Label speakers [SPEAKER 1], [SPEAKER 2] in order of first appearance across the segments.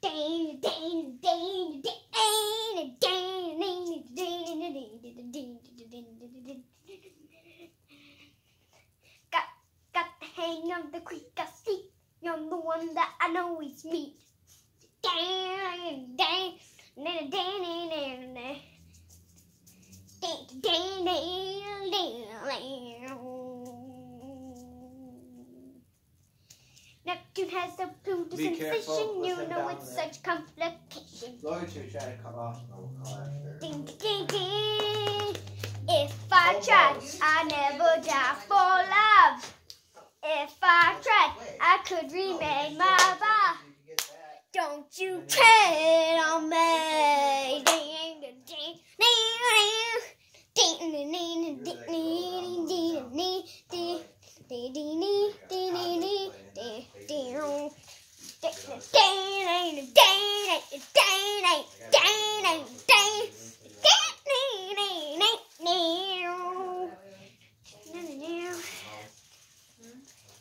[SPEAKER 1] Got got the hang of the creek I see. You're the one that I know is me. Dang, dang, dang, dang, dang, dang. Ding, ding, ding, June has
[SPEAKER 2] the plume
[SPEAKER 1] to
[SPEAKER 2] Be.
[SPEAKER 1] You know it's
[SPEAKER 2] there.
[SPEAKER 1] such complication.
[SPEAKER 2] Come
[SPEAKER 1] Ding ding ding. If I oh. I never die for love. If I tried, I could remain my vow. Don't you care?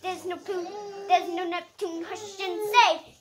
[SPEAKER 1] There's no Pluto, there's no Neptune, hush and say,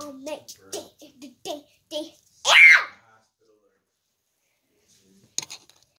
[SPEAKER 1] I'll make day after day, day